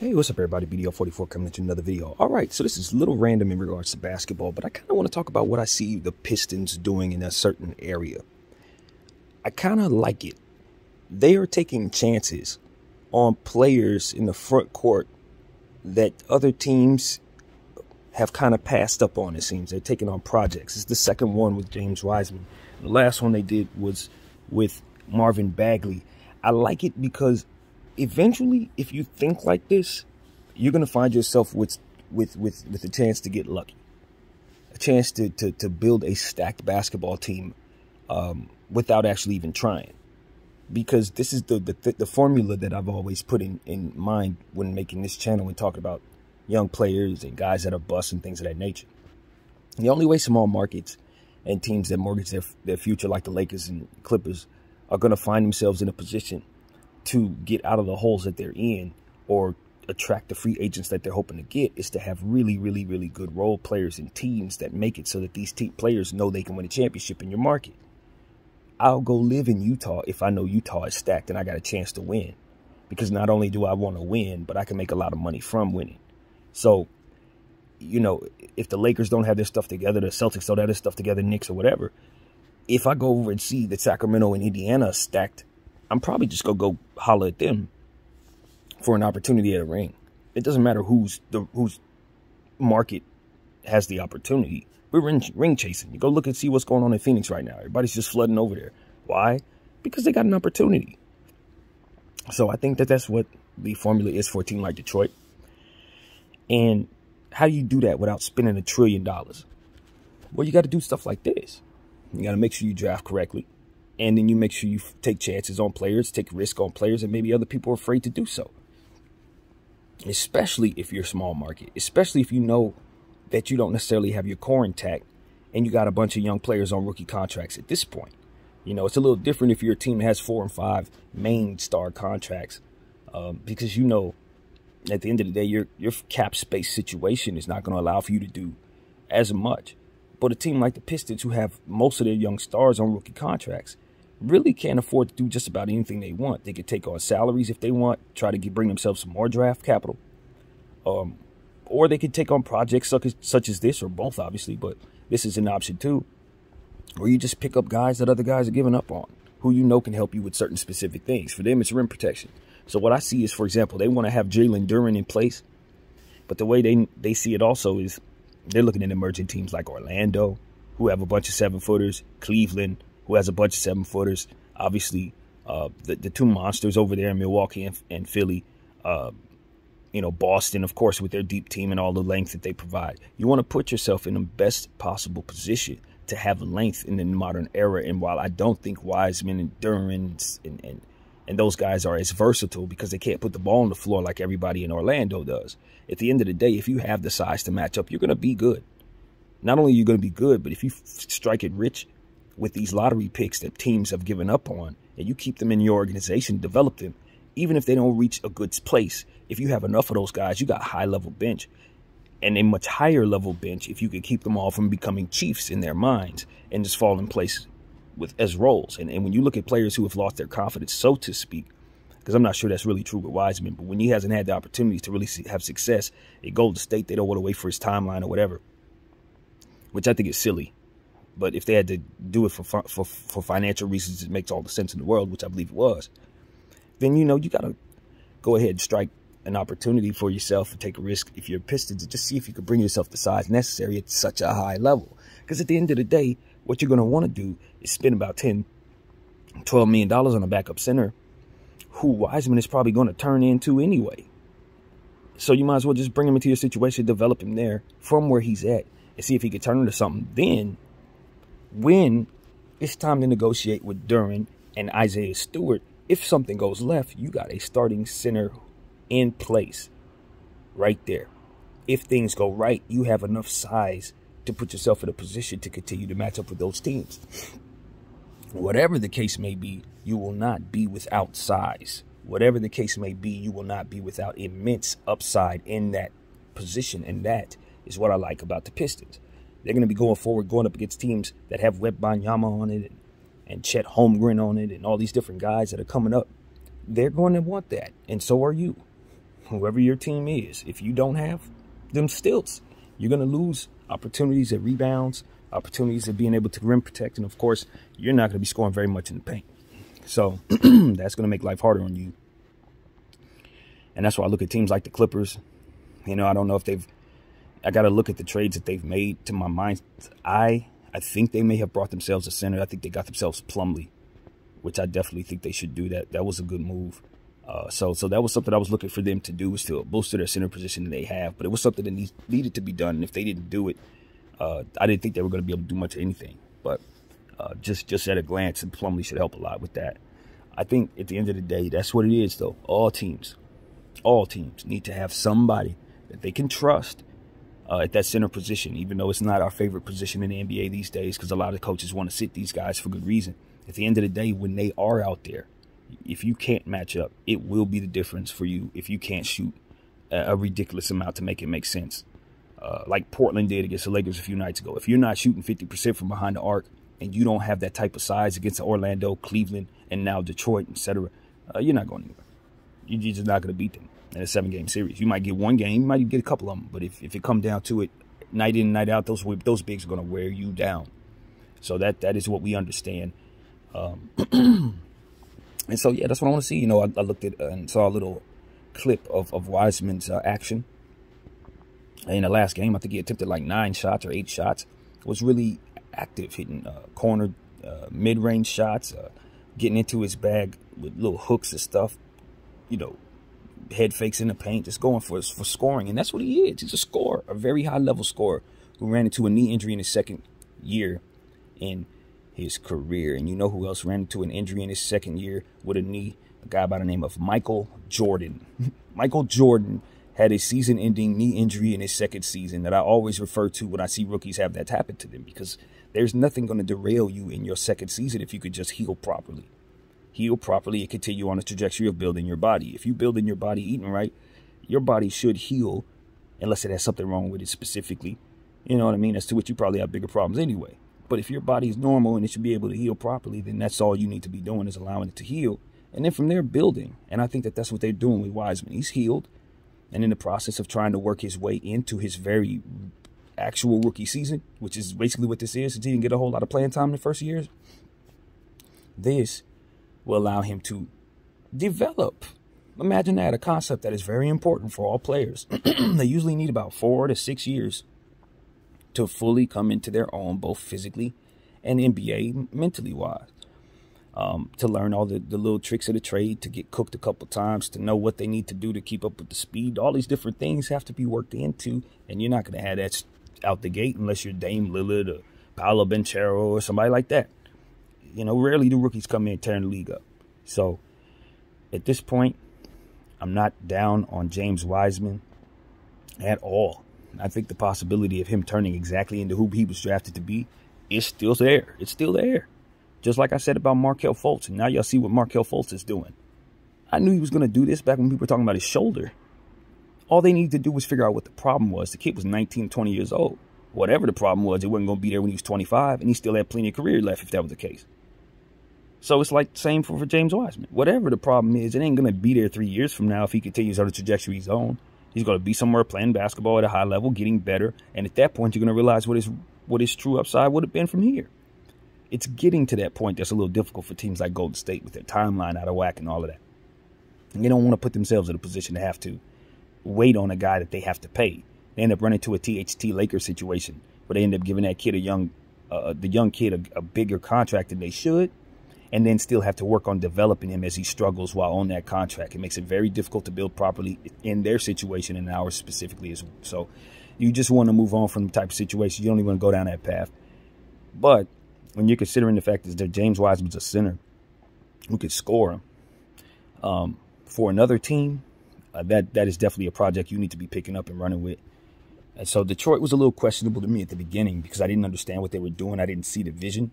Hey, what's up, everybody? BDF44 coming you another video. All right, so this is a little random in regards to basketball, but I kind of want to talk about what I see the Pistons doing in a certain area. I kind of like it. They are taking chances on players in the front court that other teams have kind of passed up on, it seems. They're taking on projects. It's the second one with James Wiseman. The last one they did was with Marvin Bagley. I like it because eventually, if you think like this, you're gonna find yourself with with with with a chance to get lucky, a chance to to to build a stacked basketball team um, without actually even trying. Because this is the, the the formula that I've always put in in mind when making this channel and talking about young players and guys that are bust and things of that nature. The only way small markets and teams that mortgage their their future, like the Lakers and Clippers, are going to find themselves in a position to get out of the holes that they're in or attract the free agents that they're hoping to get is to have really, really, really good role players and teams that make it so that these team players know they can win a championship in your market. I'll go live in Utah if I know Utah is stacked and I got a chance to win. Because not only do I want to win, but I can make a lot of money from winning. So, you know, if the Lakers don't have their stuff together, the Celtics don't have their stuff together, Knicks or whatever, if I go over and see that Sacramento and Indiana stacked I'm probably just gonna go holler at them for an opportunity at a ring. It doesn't matter who's the whose market has the opportunity. We're ring, ring chasing. You go look and see what's going on in Phoenix right now. Everybody's just flooding over there. Why? Because they got an opportunity. So I think that that's what the formula is for a team like Detroit. And how do you do that without spending a trillion dollars? Well, you got to do stuff like this. You got to make sure you draft correctly. And then you make sure you take chances on players, take risk on players, and maybe other people are afraid to do so. Especially if you're a small market, especially if you know that you don't necessarily have your core intact and you got a bunch of young players on rookie contracts at this point. You know, it's a little different if your team has four and five main star contracts um, because you know at the end of the day, your, your cap space situation is not going to allow for you to do as much. But a team like the Pistons, who have most of their young stars on rookie contracts, really can't afford to do just about anything they want. They could take on salaries if they want, try to get, bring themselves some more draft capital. Um, or they could take on projects such as, such as this, or both, obviously, but this is an option too. Or you just pick up guys that other guys are giving up on, who you know can help you with certain specific things. For them, it's rim protection. So what I see is, for example, they want to have Jalen Duren in place, but the way they they see it also is they're looking at emerging teams like Orlando, who have a bunch of seven footers, Cleveland, who has a bunch of seven footers. Obviously, uh, the, the two monsters over there in Milwaukee and, and Philly. Uh, you know, Boston, of course, with their deep team and all the length that they provide. You want to put yourself in the best possible position to have length in the modern era. And while I don't think Wiseman and Duren and, and, and those guys are as versatile because they can't put the ball on the floor like everybody in Orlando does, at the end of the day, if you have the size to match up, you're going to be good. Not only are you going to be good, but if you strike it rich with these lottery picks that teams have given up on and you keep them in your organization, develop them, even if they don't reach a good place, if you have enough of those guys, you got high level bench and a much higher level bench if you could keep them all from becoming chiefs in their minds and just fall in place with as roles. And, and when you look at players who have lost their confidence, so to speak, because I'm not sure that's really true with Wiseman, but when he hasn't had the opportunities to really see, have success at Golden State, they don't want to wait for his timeline or whatever, which I think is silly. But if they had to do it for, for, for financial reasons, it makes all the sense in the world, which I believe it was. Then, you know, you got to go ahead and strike an opportunity for yourself and take a risk if you're Pistons to just see if you could bring yourself the size necessary at such a high level. Because at the end of the day, what you're going to want to do is spend about 10, 12 million dollars on a backup center who Wiseman is probably going to turn into anyway. So you might as well just bring him into your situation, develop him there from where he's at, and see if he can turn into something. Then when it's time to negotiate with Duren and Isaiah Stewart, if something goes left, you got a starting center in place right there. If things go right, you have enough size to put yourself in a position to continue to match up with those teams. Whatever the case may be, you will not be without size. Whatever the case may be, you will not be without immense upside in that position. And that is what I like about the Pistons. They're going to be going forward, going up against teams that have Wembanyama on it and, and Chet Holmgren on it and all these different guys that are coming up. They're going to want that. And so are you. whoever your team is, if you don't have them stilts, you're going to lose opportunities at rebounds, opportunities at being able to rim protect. And of course, you're not going to be scoring very much in the paint. So that's going to make life harder on you. And that's why I look at teams like the Clippers. You know, I don't know if they've, I got to look at the trades that they've made to my mind. I, I think they may have brought themselves a center. I think they got themselves Plumlee, which I definitely think they should do that. That was a good move. Uh, so, so that was something I was looking for them to do was to bolster their center position that they have. But it was something that need, needed to be done. And if they didn't do it, uh, I didn't think they were going to be able to do much of anything. But uh, just just at a glance, and Plumlee should help a lot with that. I think at the end of the day, that's what it is, though. All teams, all teams need to have somebody that they can trust uh, at that center position, even though it's not our favorite position in the NBA these days, because a lot of coaches want to sit these guys for good reason. At the end of the day, when they are out there, if you can't match up, it will be the difference for you if you can't shoot a, ridiculous amount to make it make sense. Uh, like Portland did against the Lakers a few nights ago. If you're not shooting 50% from behind the arc and you don't have that type of size against Orlando, Cleveland, and now Detroit, etc., uh, you're not going anywhere. You're just not going to beat them in a seven-game series. You might get one game, you might get a couple of them, but if, if it come down to it, night in, night out, those those bigs are going to wear you down. So that that is what we understand. Um, And so, yeah, that's what I want to see. You know, I, I looked at uh, and saw a little clip of, of Wiseman's uh, action in the last game. I think he attempted like nine shots or eight shots. Was really active, hitting uh, corner, uh, mid-range shots, uh, getting into his bag with little hooks and stuff. You know, head fakes in the paint, just going for for scoring. And that's what he is. He's a scorer, a very high-level scorer who ran into a knee injury in his second year. in his career. And you know who else ran into an injury in his second year with a knee? A guy by the name of Michael Jordan. Michael Jordan had a season ending knee injury in his second season that I always refer to when I see rookies have that happen to them because there's nothing going to derail you in your second season if you could just heal properly. Heal properly and continue on a trajectory of building your body. If you building your body eating right, your body should heal unless it has something wrong with it specifically. You know what I mean? As to which you probably have bigger problems anyway. But if your body is normal and it should be able to heal properly, then that's all you need to be doing is allowing it to heal. And then from there, building. And I think that that's what they're doing with Wiseman. He's healed. And in the process of trying to work his way into his very actual rookie season, which is basically what this is, since he didn't get a whole lot of playing time in the first years, this will allow him to develop. Imagine that, a concept that is very important for all players. they usually need about four to six years to fully come into their own, both physically and NBA mentally wise. Um, to learn all the, the little tricks of the trade, to get cooked a couple times, to know what they need to do to keep up with the speed. All these different things have to be worked into, and you're not going to have that out the gate unless you're Dame Lillard or Paolo Banchero or somebody like that. You know, rarely do rookies come in and tearing the league up. So, at this point, I'm not down on James Wiseman at all. I think the possibility of him turning exactly into who he was drafted to be is still there. It's still there. Just like I said about Markelle Fultz. And now y'all see what Markelle Fultz is doing. I knew he was going to do this back when people were talking about his shoulder. All they needed to do was figure out what the problem was. The kid was 19, 20 years old. Whatever the problem was, it wasn't going to be there when he was 25, and he still had plenty of career left if that was the case. So it's like the same for, for James Wiseman. Whatever the problem is, it ain't going to be there three years from now if he continues on the trajectory he's on. He's going to be somewhere playing basketball at a high level, getting better. And at that point, you're going to realize what his, what his true upside would have been from here. It's getting to that point that's a little difficult for teams like Golden State with their timeline out of whack and all of that. And they don't want to put themselves in a position to have to wait on a guy that they have to pay. They end up running into a THT Lakers situation where they end up giving that kid a young, uh, the young kid a, a bigger contract than they should and then still have to work on developing him as he struggles while on that contract. It makes it very difficult to build properly in their situation and ours specifically as well. So you just want to move on from the type of situation. You don't even want to go down that path. But when you're considering the fact that James Wiseman's a center who could score um, for another team, uh, that that is definitely a project you need to be picking up and running with. And so Detroit was a little questionable to me at the beginning because I didn't understand what they were doing. I didn't see the vision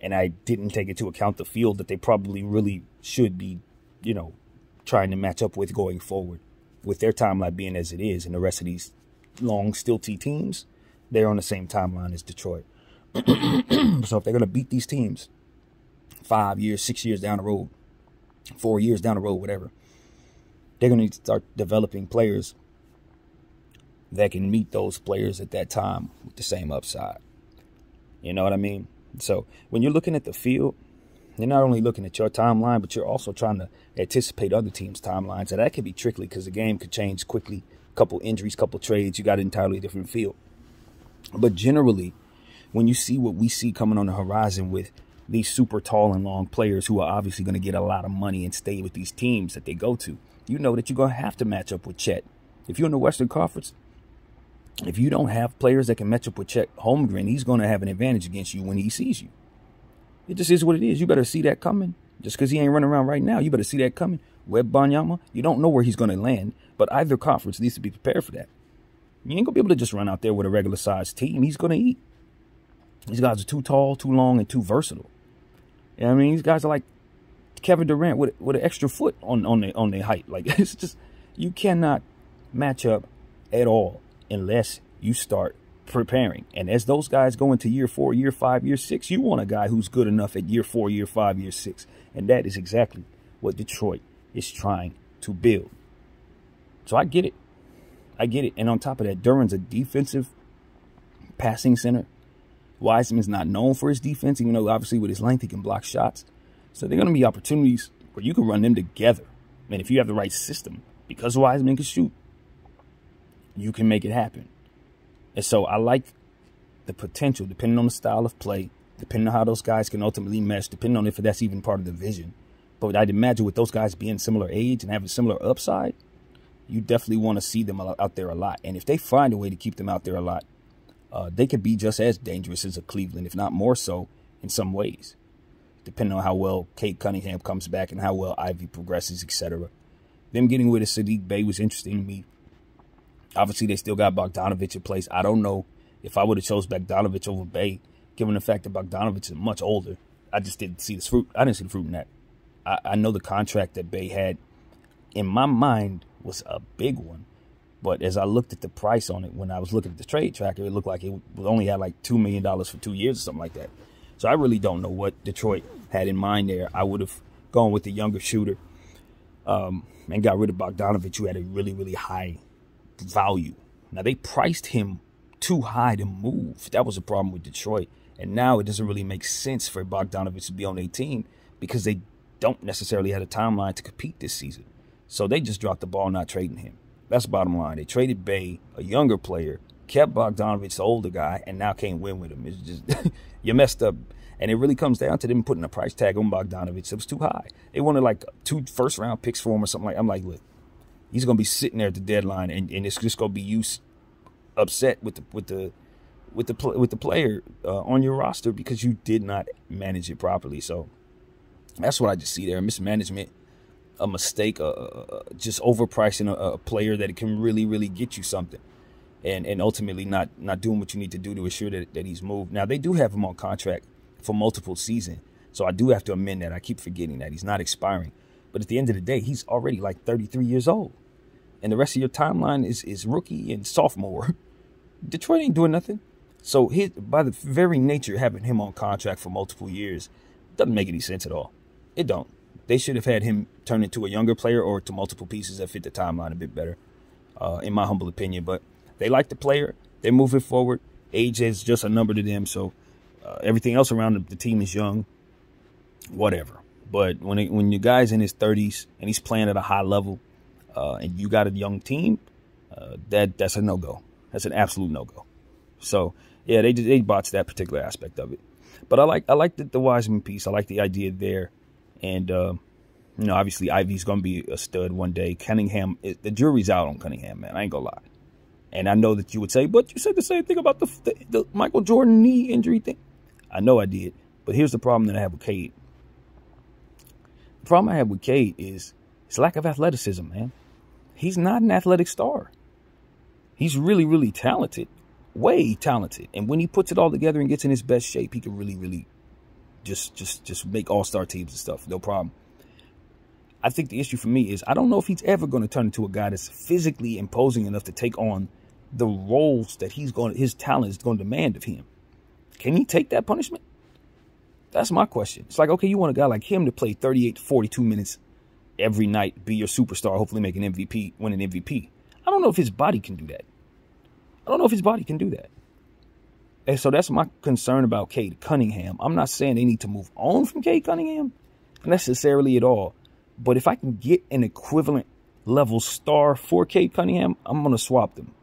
and I didn't take into account the field that they probably really should be, you know, trying to match up with going forward. With their timeline being as it is, and the rest of these long, stilty teams, they're on the same timeline as Detroit. so if they're going to beat these teams five years, six years down the road, four years down the road, whatever, they're going to start developing players that can meet those players at that time with the same upside. You know what I mean? So when you're looking at the field, you're not only looking at your timeline, but you're also trying to anticipate other teams' timelines. And that can be tricky because the game could change quickly. A couple injuries, couple trades, you got an entirely different field. But generally, when you see what we see coming on the horizon with these super tall and long players who are obviously going to get a lot of money and stay with these teams that they go to, you know that you're going to have to match up with Chet. If you're in the Western Conference, if you don't have players that can match up with Chet Holmgren, he's going to have an advantage against you when he sees you. It just is what it is. You better see that coming. Just because he ain't running around right now, you better see that coming. Wembanyama, you don't know where he's going to land, but either conference needs to be prepared for that. You ain't going to be able to just run out there with a regular sized team. He's going to eat. These guys are too tall, too long, and too versatile. You know I mean? These guys are like Kevin Durant with with an extra foot on on their on their height. Like it's just you cannot match up at all unless you start preparing. And as those guys go into year four, year five, year six, you want a guy who's good enough at year four, year five, year six. And that is exactly what Detroit is trying to build. So I get it. I get it. And on top of that, Duren's a defensive passing center. Wiseman's not known for his defense, even though obviously with his length he can block shots. So there are going to be opportunities where you can run them together. And if you have the right system, because Wiseman can shoot, you can make it happen. And so I like the potential, depending on the style of play, depending on how those guys can ultimately mesh, depending on if that's even part of the vision. But I'd imagine with those guys being similar age and having similar upside, you definitely want to see them out there a lot. And if they find a way to keep them out there a lot, uh, they could be just as dangerous as a Cleveland, if not more so in some ways, depending on how well Cade Cunningham comes back and how well Ivey progresses, etc. Them getting rid of Saddiq Bey was interesting to me. Obviously, they still got Bogdanovich in place. I don't know if I would have chose Bogdanovich over Bey, given the fact that Bogdanovich is much older. I just didn't see the fruit. I didn't see the fruit in that. I, I know the contract that Bey had, in my mind, was a big one. But as I looked at the price on it, when I was looking at the trade tracker, it looked like it only had like $2 million for two years or something like that. So I really don't know what Detroit had in mind there. I would have gone with the younger shooter um, and got rid of Bogdanovich, who had a really, really high value. Now, they priced him too high to move. That was a problem with Detroit. And now it doesn't really make sense for Bogdanovich to be on a team because they don't necessarily have a timeline to compete this season. So they just dropped the ball not trading him. That's bottom line. They traded Bey, a younger player, kept Bogdanovich, the older guy, and now can't win with him. It's just you messed up. And it really comes down to them putting a price tag on Bogdanovich. It was too high. They wanted like two first round picks for him or something like. I'm like, look, he's gonna be sitting there at the deadline, and, and it's just gonna be you upset with the with the with the with the player uh, on your roster because you did not manage it properly. So that's what I just see there: mismanagement a mistake, uh, uh, just overpricing a, a, player that can really, really get you something, and and ultimately not not doing what you need to do to ensure that, that he's moved. Now they do have him on contract for multiple seasons, so I do have to amend that. I keep forgetting that he's not expiring, but at the end of the day, he's already like 33 years old, and the rest of your timeline is is rookie and sophomore. Detroit ain't doing nothing. So his, by the very nature having him on contract for multiple years doesn't make any sense at all. It don't. They should have had him turn into a younger player or to multiple pieces that fit the timeline a bit better, uh, in my humble opinion. But they like the player. They're moving forward. Age is just a number to them. So uh, everything else around the, the, team is young. Whatever. But when it, when your guy's in his 30s and he's playing at a high level, uh, and you got a young team, uh, that that's a no go. That's an absolute no go. So yeah, they they botched that particular aspect of it. But I like I like the, the Wiseman piece. I like the idea there. And, uh, you know, obviously Ivey's going to be a stud one day. Cunningham, it, the jury's out on Cunningham, man. I ain't to lie. And I know that you would say, but you said the same thing about the, the, the, Michael Jordan knee injury thing. I know I did. But here's the problem that I have with Cade. Problem I have with Cade is his lack of athleticism, man. He's not an athletic star. He's really, really talented. Way talented. And when he puts it all together and gets in his best shape, he can really, really just just just make all-star teams and stuff. No problem. I think the issue for me is I don't know if he's ever going to turn into a guy that's physically imposing enough to take on the roles that he's going his talent is going to demand of him. Can he take that punishment? That's my question. It's like, okay, you want a guy like him to play 38 to 42 minutes every night, be your superstar, hopefully make an MVP, win an MVP. I don't know if his body can do that. I don't know if his body can do that. And so that's my concern about Cade Cunningham. I'm not saying they need to move on from Cade Cunningham necessarily at all. But if I can get an equivalent level star for Cade Cunningham, I'm going to swap them.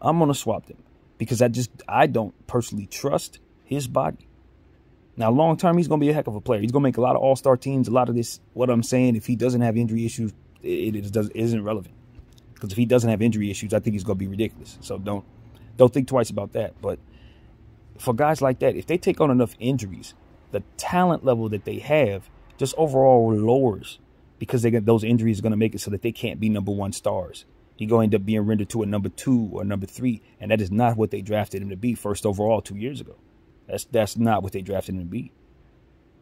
I'm going to swap them because I just, I don't personally trust his body. Now, long term, he's going to be a heck of a player. He's going to make a lot of all star teams. A lot of this, what I'm saying, if he doesn't have injury issues, it, it does, isn't relevant. Because if he doesn't have injury issues, I think he's going to be ridiculous. So don't, don't think twice about that. But for guys like that, if they take on enough injuries, the talent level that they have just overall lowers because they get those injuries are going to make it so that they can't be number one stars. He's going to end up being rendered to a number two or number three, and that is not what they drafted him to be first overall two years ago. That's that's not what they drafted him to be.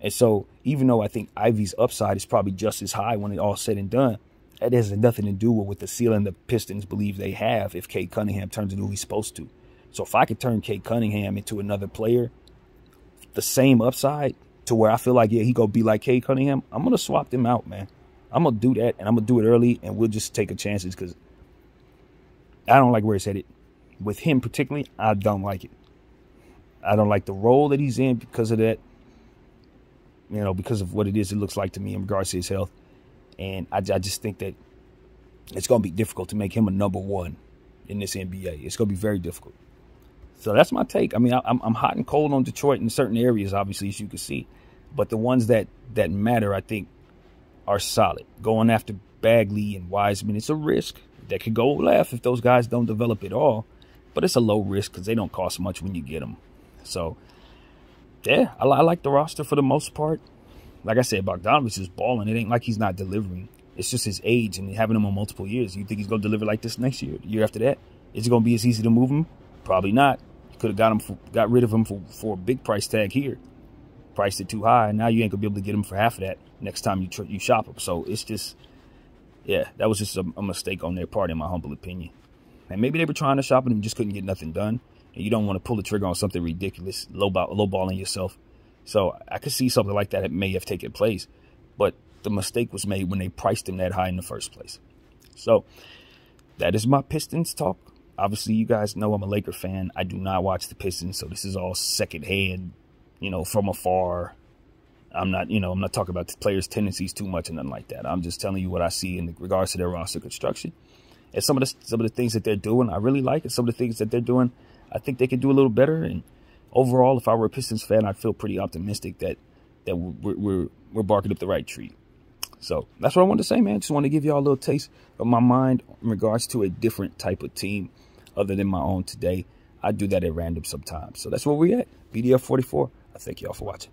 And so, even though I think Ivey's upside is probably just as high when it all said and done, that has nothing to do with what the ceiling the Pistons believe they have if Cade Cunningham turns into who he's supposed to. So if I could turn Cade Cunningham into another player, the same upside to where I feel like, yeah, he gonna be like Cade Cunningham, I'm gonna swap them out, man. I'm gonna do that, and I'm gonna do it early, and we'll just take a chances because I don't like where it's headed. With him particularly, I don't like it. I don't like the role that he's in because of that. You know, because of what it is, it looks like to me in regards to his health, and I, I just think that it's gonna be difficult to make him a number one in this NBA. It's gonna be very difficult. So that's my take. I mean, I, I'm, I'm hot and cold on Detroit in certain areas, obviously, as you can see, but the ones that that matter, I think, are solid. Going after Bagley and Wiseman, it's a risk that could go left if those guys don't develop at all. But it's a low risk because they don't cost much when you get them. So, yeah, I, I, like the roster for the most part. Like I said, Bogdanovich is balling. It ain't like he's not delivering. It's just his age and having him on multiple years. You think he's going to deliver like this next year, year after that? Is it going to be as easy to move him? Probably not. You could have got him, for, got rid of him for, for a big price tag here priced it too high. And now you ain't gonna be able to get them for half of that next time you you shop them. So it's just, yeah, that was just a, a, mistake on their part, in my humble opinion. And maybe they were trying to shop him and just couldn't get nothing done. And you don't want to pull the trigger on something ridiculous, low lowballing yourself. So I could see something like that that may have taken place, but the mistake was made when they priced him that high in the first place. So that is my Pistons talk. Obviously, you guys know I'm a Laker fan. I do not watch the Pistons, so this is all secondhand you know, from afar. I'm not, you know, I'm not talking about the players' tendencies too much and nothing like that. I'm just telling you what I see in regards to their roster construction. And some of the some of the things that they're doing, I really like. And some of the things that they're doing, I think they could do a little better. And overall, if I were a Pistons fan, I'd feel pretty optimistic that that we're we're we're barking up the right tree. So that's what I wanted to say, man. Just want to give y'all a little taste of my mind in regards to a different type of team other than my own today. I do that at random sometimes. So that's where we're at. BDF 44. I thank y'all for watching.